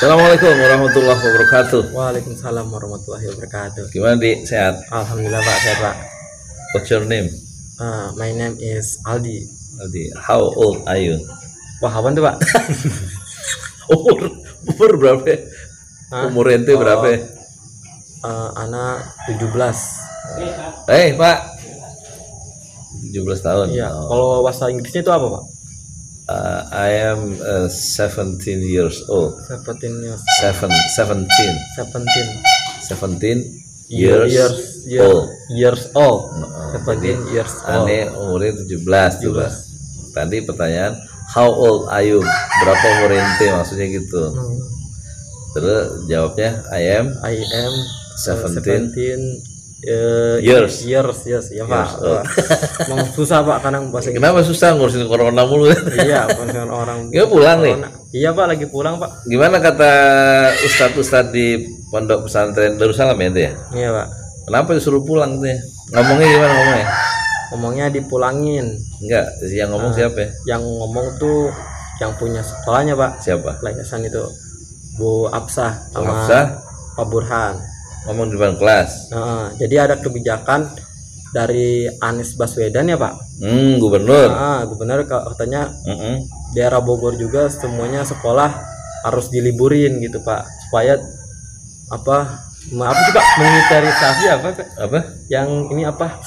Assalamualaikum warahmatullahi wabarakatuh. Waalaikumsalam warahmatullahi wabarakatuh. Gimana di sehat? Alhamdulillah Pak, sehat Pak. What's your name? Uh, my name is Aldi. Aldi. How old are you? Wah, apa tuh Pak? Umur umur berapa? Hah? Umur ente berapa? Uh, anak 17. Eh Pak, 17 tahun. Iya. Oh. Kalau bahasa Inggrisnya itu apa Pak? Uh, I am uh, 17 years old. 17 years. Seven, 17, 17 17 years, years years old. years old. Nah, 17 years old. Ane umurnya 17 coba. Tadi pertanyaan, how old are you? Berapa umur ente maksudnya gitu. Hmm. Terus jawabnya I am I am uh, 17 17 uh, Years. years yes ya Pak. Wah, Emang susah Pak kadang bahasa Inggris. Kenapa susah ngurusin corona mulu? iya, bukan orang. Ya pulang nih. Corona. Iya Pak, lagi pulang Pak. Gimana kata ustadz-ustadz di pondok pesantren Darussalam ya itu ya? Iya Pak. Kenapa disuruh pulang tuh ya? Ngomongnya gimana ngomongnya? Ngomongnya dipulangin. Enggak, yang ngomong siapa ya? Yang ngomong tuh yang punya sekolahnya Pak. Siapa? Yayasan itu Bu Absah Bu sama Hafsah Pak Burhan. Ngomong di depan kelas. Nah, jadi ada kebijakan dari Anies Baswedan ya Pak. Hmm, gubernur. Nah, gubernur ka- katanya Mm-mm. daerah Bogor juga semuanya sekolah harus diliburin gitu Pak supaya apa ma- apa sih Pak memiliterisasi apa? Apa? yang ini apa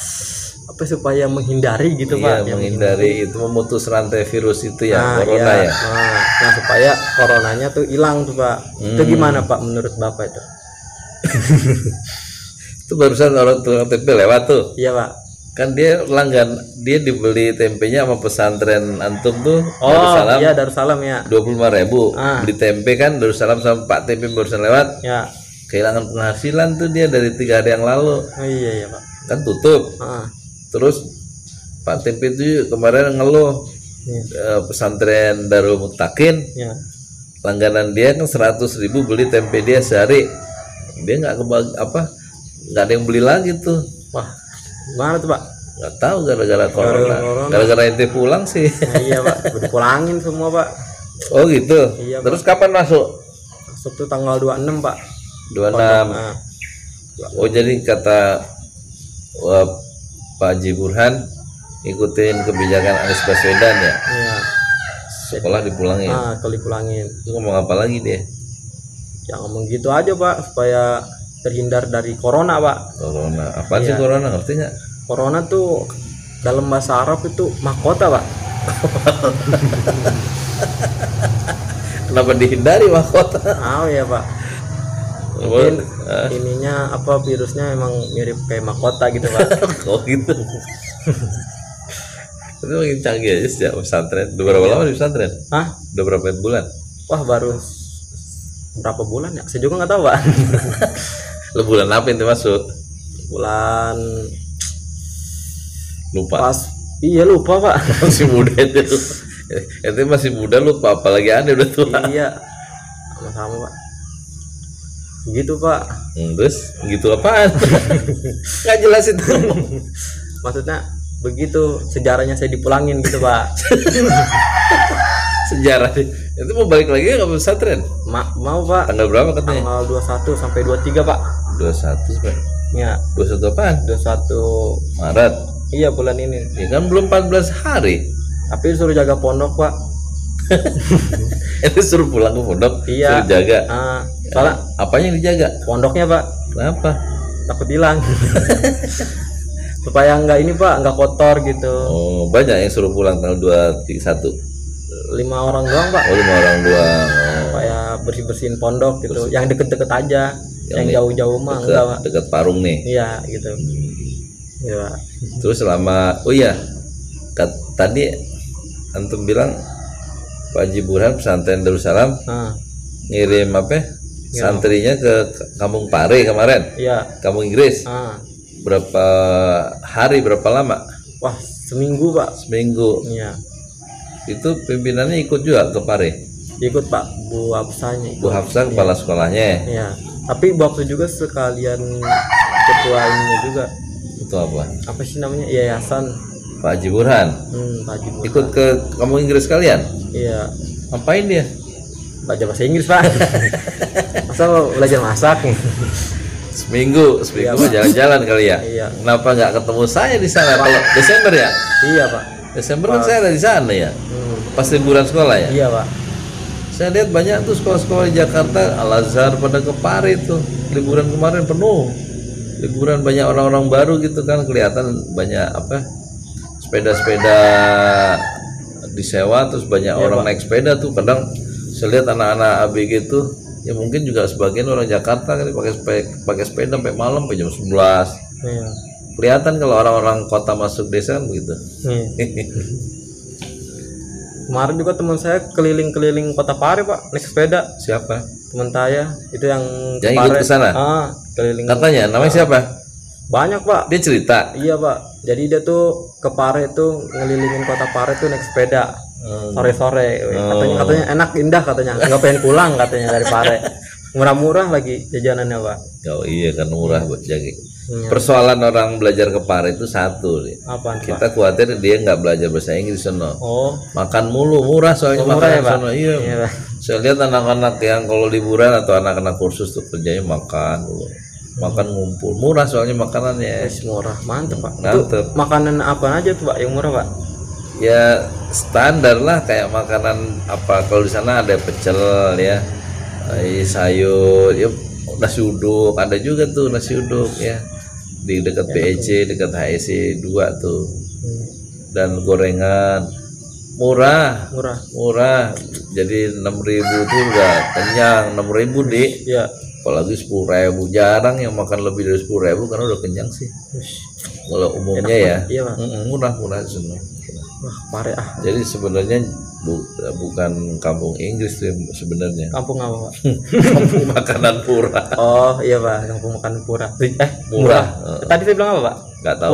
apa supaya menghindari gitu Iya, Pak yang menghindari itu memutus rantai virus itu ya, Nah, corona iya. ya. Nah, nah, supaya coronanya tuh hilang tuh Pak. Itu Hmm. gimana Pak menurut Bapak itu? Itu barusan orang tukang tempe lewat tuh. Iya Pak. Kan dia langgan, dia dibeli tempenya sama pesantren antum tuh Oh Darussalam iya Darussalam ya. 25 ribu Ah. beli tempe kan Darussalam sama Pak Tempe barusan lewat Ya. kehilangan penghasilan tuh dia dari tiga hari yang lalu Oh iya iya Pak. kan tutup Ah, terus Pak Tempe itu kemarin ngeluh eh, pesantren Darul Mutakin Ya. langganan dia kan 100 ribu beli tempe dia sehari dia nggak kebag apa nggak ada yang beli lagi tuh Wah, gimana tuh Pak? nggak tahu gara-gara corona gara-gara ente pulang sih Nah, iya Pak. Udah pulangin semua Pak. oh gitu Iya, Pak. terus kapan masuk Masuk tuh tanggal 26 Pak. 26 Nah, Oh jadi kata wah, Pak Haji Burhan ikutin kebijakan Anies Baswedan ya iya. sekolah dipulangin Ah, kalau dipulangin. itu ngomong apa lagi dia Ya ngomong gitu aja Pak supaya terhindar dari corona Pak. corona apa sih Iya. corona ngerti nggak Corona tuh dalam bahasa Arab itu mahkota Pak. kenapa dihindari mahkota Ah ya Pak. Mungkin ininya apa virusnya emang mirip kayak mahkota gitu Pak. oh gitu itu makin canggih aja sejak pesantren udah berapa lama di pesantren Hah? udah berapa bulan Wah baru berapa bulan ya? Saya juga nggak tahu Pak. lo bulan apa itu masuk Bulan lupa pas iya lupa Pak. masih muda itu itu masih muda lupa apalagi aneh udah tua iya sama-sama Pak. Gitu Pak. Hmm, terus gitu apaan nggak jelas itu Maksudnya begitu sejarahnya saya dipulangin gitu Pak. sejarah itu mau balik lagi nggak pesantren Ma mau Pak. tanggal berapa katanya Tanggal 21 sampai 23 Pak. 21 sampai Ya, 21 apaan 21 Maret iya bulan ini. ya kan belum 14 hari Tapi suruh jaga pondok Pak. itu suruh pulang ke pondok Iya. suruh jaga Ah, soalnya apanya yang dijaga pondoknya Pak kenapa takut hilang. Supaya nggak ini Pak, nggak kotor gitu. oh banyak yang suruh pulang tanggal 21 Lima orang doang Pak. oh lima orang doang oh, Supaya bersih bersihin pondok gitu. Yang deket-deket aja. Yang Yang di- jauh-jauh mah enggak Pak. dekat, dekat parung nih Iya gitu. Iya Pak. terus selama oh iya kat, tadi antum bilang Pak Haji Burhan pesantren Darussalam Nah, ngirim apa ya? santrinya ke Kampung Pare kemarin iya. Kampung Inggris Ah, berapa hari berapa lama wah seminggu Pak. seminggu Iya. Itu pimpinannya ikut juga ke Pare Ikut Pak. Bu Absanya. Bu Hafsah kepala sekolahnya. Iya. Tapi Bu Absa juga sekalian ketua ininya juga. itu apa? Apa sih namanya? Yayasan. Pak Haji Burhan Hmm, Pak Haji Burhan. ikut ke Kampung Inggris kalian? Iya. ngapain dia? Belajar bahasa Inggris pak. Masa belajar masak? Seminggu seminggu mah jalan-jalan kali ya? Iya. kenapa nggak ketemu saya di sana? Kalau Desember ya? Iya pak. Desember kan saya ada di sana ya pas liburan sekolah ya? Iya pak. Saya lihat banyak tuh sekolah-sekolah di Jakarta Al Azhar pada ke Pare tuh. Liburan kemarin penuh. Liburan banyak orang-orang baru gitu kan kelihatan banyak apa sepeda-sepeda disewa terus banyak orang naik sepeda tuh. Kadang saya lihat anak-anak ABG tuh ya mungkin juga sebagian orang Jakarta kan pakai sepeda, pakai sepeda sampai malam sampai jam 11 iya. Kelihatan kalau orang-orang kota masuk desa kan begitu. Iya. kemarin juga teman saya keliling-keliling kota Pare pak. Naik sepeda. Siapa? Teman saya. Itu yang Yang ikut Pare. ke sana? ah keliling. Katanya. Namanya siapa? Banyak pak. Dia cerita? Iya pak. Jadi dia tuh ke Pare tuh ngelilingin kota Pare tuh naik sepeda. Hmm. sore-sore. Oh. katanya katanya enak indah katanya. Nggak pengen pulang katanya dari Pare murah-murah lagi jajanannya pak. Oh iya kan murah buat jagi. Iya. Persoalan orang belajar ke Pare itu satu pak Kita khawatir dia nggak belajar bahasa Inggris sono. oh Makan mulu murah soalnya murah makan ya, sono. Iya. iya pak Saya lihat anak-anak yang kalau liburan atau anak-anak kursus tuh kerjanya makan dulu. Makan ngumpul. Murah soalnya makanannya. Wis murah mantep pak itu Mantep. makanan apa aja tuh pak yang murah pak Ya standar lah kayak makanan apa kalau di sana ada pecel ya. sayur, ya nasi uduk, ada juga tuh nasi uduk ya. Di dekat BEC, dekat HEC 2 tuh. Hmm, dan gorengan murah. Murah. Murah. Jadi 6000 tuh udah kenyang 6000 di iya. Apalagi 10.000 jarang yang makan lebih dari 10.000 karena udah kenyang sih. Kalau umumnya ya. iya murah murah semua wah Pare ah jadi sebenarnya bu- bukan kampung Inggris tuh sebenarnya. Kampung apa pak? Kampung makanan murah oh iya pak. Kampung makan murah eh Murah. murah, tadi saya bilang apa pak? Nggak tahu.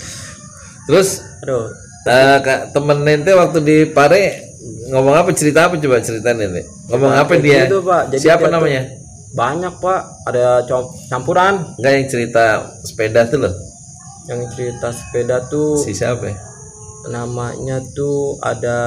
Terus aduh. eh, kak temen ente waktu di Pare ngomong apa cerita apa coba cerita ente ngomong apa kayak dia? gitu, Pak. Jadi siapa dia namanya? Banyak pak. Ada campuran. Enggak yang cerita sepeda tuh loh. yang cerita sepeda tuh Si siapa ya? Namanya tuh ada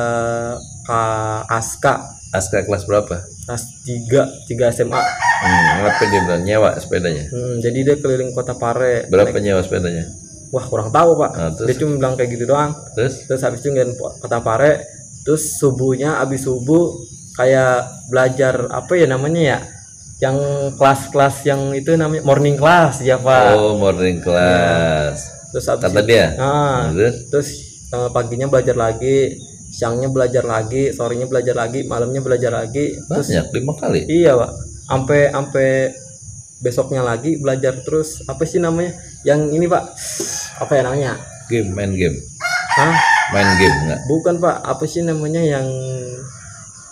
Kak Aska Aska kelas berapa? kelas 3 3 SMA Hmm, ngapain dia bilang nyewa sepedanya? Hmm, jadi dia keliling kota Pare Berapa nyewa sepedanya? wah kurang tahu pak Ah, terus? dia cuma bilang kayak gitu doang Terus? terus habis itu ngeliat kota Pare terus subuhnya habis subuh kayak belajar apa ya namanya ya yang kelas-kelas yang itu namanya morning class ya pak Oh, morning class. terus habis Kata itu- dia. ah, Terus? terus eh, paginya belajar lagi siangnya belajar lagi sorenya belajar lagi malamnya belajar lagi terus Banyak lima kali. iya pak sampai sampai besoknya lagi belajar terus apa sih namanya yang ini pak apa ya namanya Game, main game. Hah? Main game enggak? bukan pak apa sih namanya yang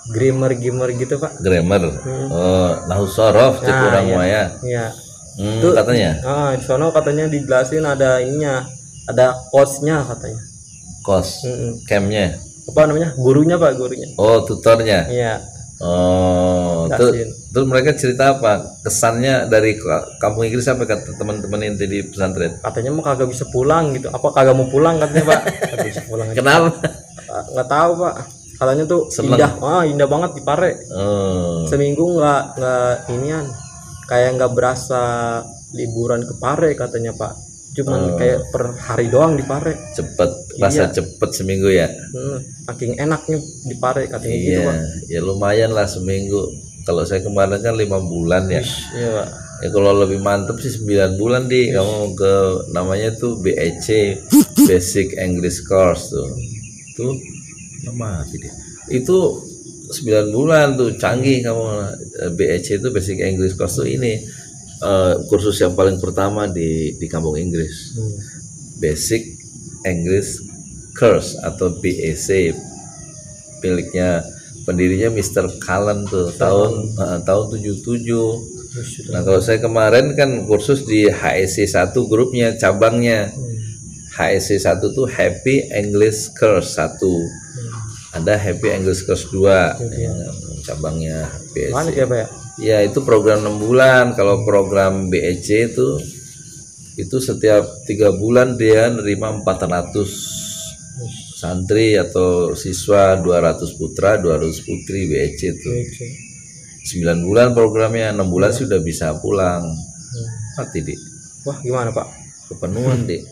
grammar gamer gitu pak Grammar. Oh, nahu sorof cek Nah, orang iya. Maya. iya Hmm, katanya ah di sono katanya dijelasin ada ininya ada coachnya katanya kos Mm-mm. campnya. apa namanya gurunya pak gurunya Oh, tutornya. iya Oh, terus mereka cerita apa? Kesannya dari ka- kampung Inggris sampai ke teman-teman ente di pesantren. katanya mau kagak bisa pulang gitu apa kagak mau pulang katanya pak kagak bisa pulang aja. Kenapa? Nggak tahu pak katanya tuh Seneng. indah ah indah banget di Pare Oh. seminggu nggak nggak inian kayak nggak berasa liburan ke Pare katanya pak cuman kayak per hari doang di Pare. cepet rasa cepet seminggu ya? Hmm, saking enaknya di Pare katanya gitu iya pak. ya lumayan lah seminggu. Kalau saya kemarin kan lima bulan ya. Iya pak. Ya kalau lebih mantep sih 9 bulan di. Kamu ke namanya tuh BEC Basic English Course tuh. Tuh nama dia itu 9 bulan tuh canggih kamu. Eh, BEC itu Basic English Course tuh ini eh, kursus yang paling pertama di di kampung Inggris. Hmm. Basic English Course atau BEC miliknya pendirinya Mr. Cullen tuh tahun eh, tahun 77 Terus Nah kalau saya kemarin kan kursus di HSC 1 grupnya cabangnya. HSC 1 tuh Happy English Course 1 ada Happy English Course 2 ya, cabangnya mana BSC ya pak ya ya itu program 6 bulan. Kalau program BEC itu itu setiap tiga bulan dia nerima 400 santri atau siswa 200 putra 200 putri BEC itu. Oke. 9 bulan programnya 6 bulan sudah bisa pulang. Mati dik Wah, gimana, Pak? kepenuhan dik